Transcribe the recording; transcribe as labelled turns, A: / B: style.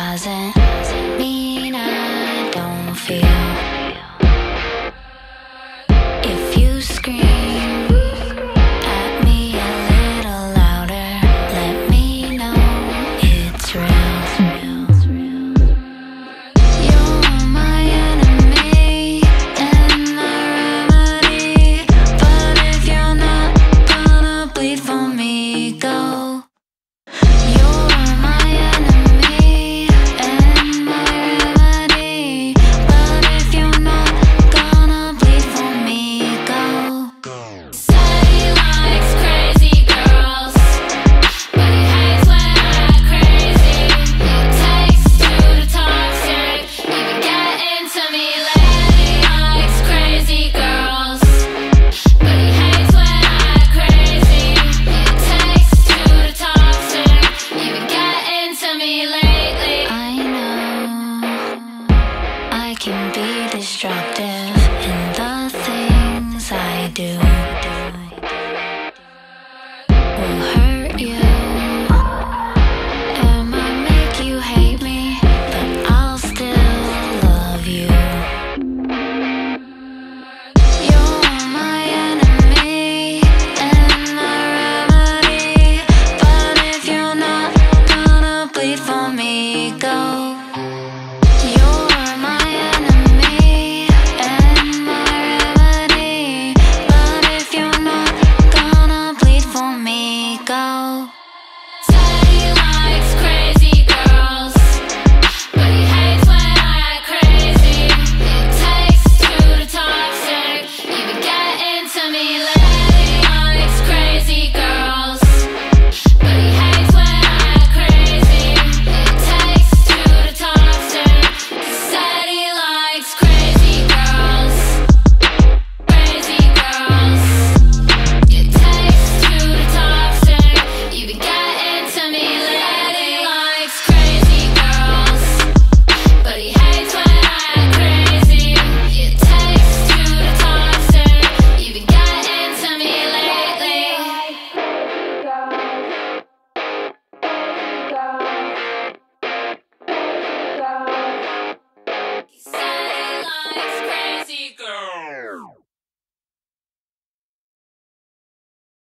A: doesn't mean I don't feel. If you scream. can be destructive in the things I do. Will hurt